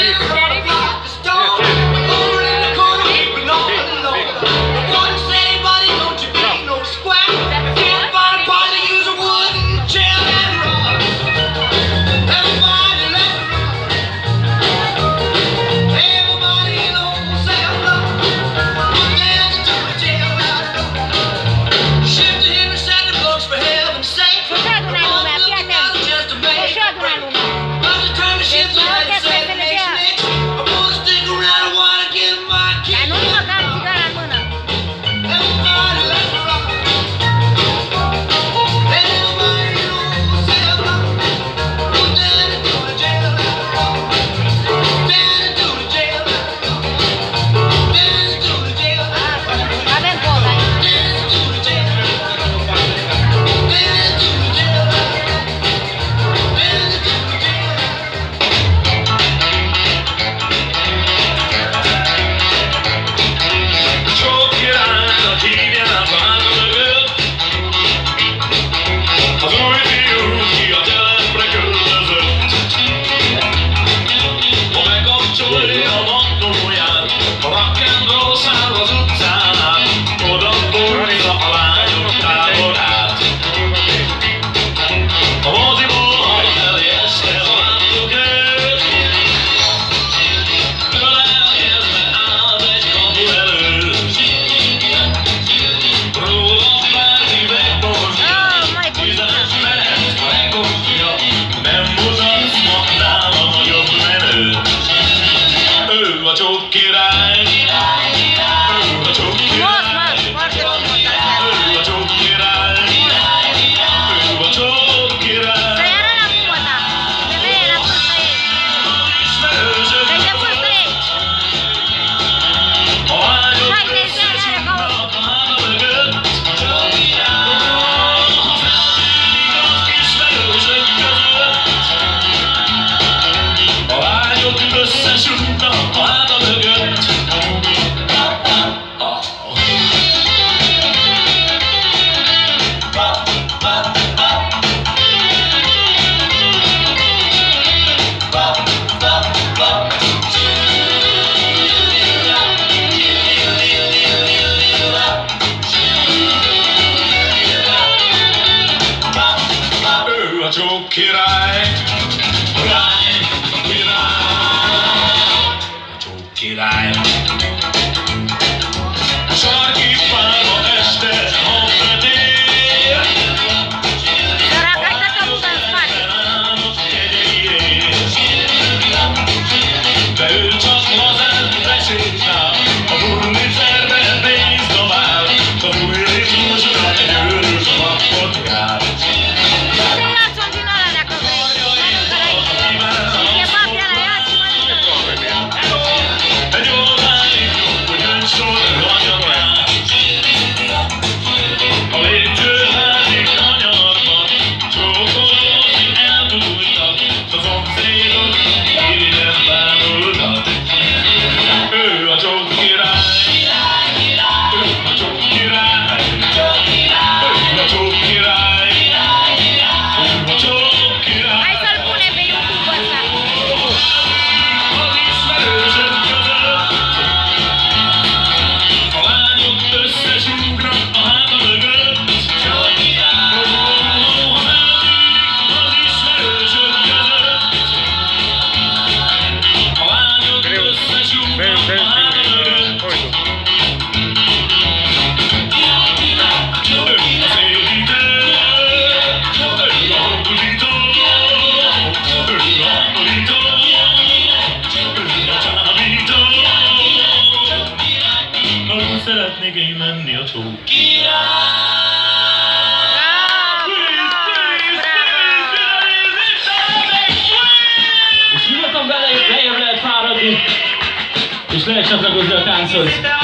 Brasil. Jedi. Csatlakozni a tánchoz.